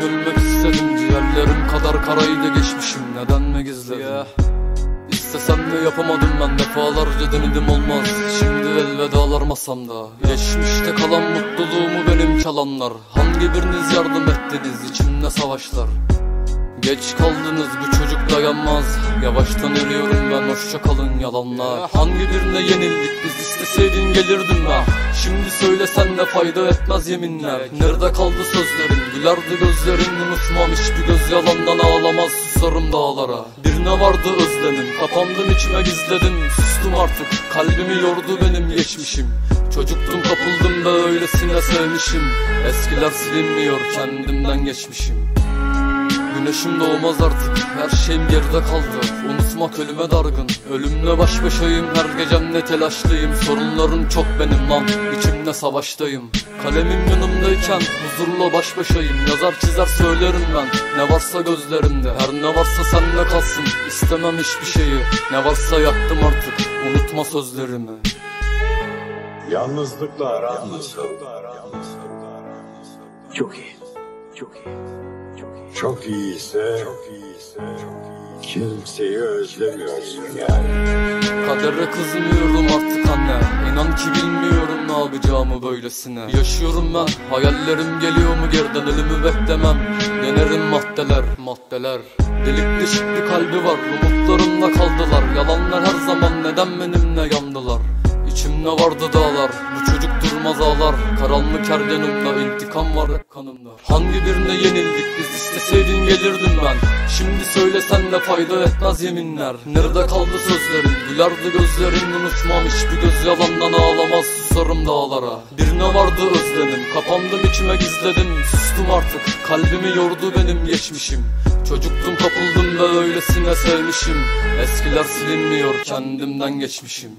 dönmek istedim. Diğerlerim kadar karayı da geçmişim. Neden mi gizledim? Yeah. İstesem de yapamadım ben. Defalarca denedim olmaz. Şimdi elvedalar masamda. Geçmişte kalan mutluluğumu benim çalanlar. Hangi biriniz yardım ettiniz? İçimde savaşlar. Geç kaldınız bu çocuk dayanmaz Yavaştan ölüyorum ben hoşça kalın yalanlar. Hangi birine yenildik biz isteseydin gelirdim ben. Şimdi söylesen de fayda etmez yeminler. Nerede kaldı sözlerin gülerdi gözlerin Unutmam hiçbir göz yalandan ağlamaz. Susarım dağlara. Birine vardı özlemim? Kapandım içime gizledim. Sustum artık kalbimi yordu benim geçmişim. Çocuktum kapıldım da öylesine sevmişim. Eskiler silinmiyor kendimden geçmişim Güneşim doğmaz artık her şeyim geride kaldı. Unutmak ölüme dargın Ölümle baş başayım. Her gecemde telaşlıyım Sorunlarım çok benim lan. İçimde savaştayım. Kalemim yanımdayken huzurla baş başayım. Yazar çizer söylerim ben ne varsa gözlerimde. Her ne varsa sende kalsın istemem hiçbir şeyi. Ne varsa yaktım artık unutma sözlerimi. Yalnızlıkla aran Çok iyi. Çok iyi. Çok iyi. çok iyiyse, çok iyiyse, kimseyi özlemiyorsun yani. Kadere kızmıyorum artık anne. İnan ki bilmiyorum ne yapacağımı böylesine. Yaşıyorum ben. Hayallerim geliyor mu geriden ölümü beklemem Denerim maddeler maddeler. Delik deşik bir kalbi var. Umutlarımla kaldılar. Yalanlar her zaman neden benimle yandılar İçimde vardı dağlar Bu çocuk durmaz ağlar. Karanlık her yanımda intikam var hep kanımda. Hangi birine yenildik biz isteseydin gelirdim ben. Şimdi söylesen de fayda etmez yeminler. Nerede kaldı sözlerin? Gülerdi gözlerin unutmam Hiçbir göz yalandan ağlamaz Susarım dağlara. Birine vardı özlemim Kapandım içime gizledim. Sustum artık Kalbimi yordu benim geçmişim. Çocuktum kapıldım ve öylesine sevmişim. Eskiler silinmiyor kendimden geçmişim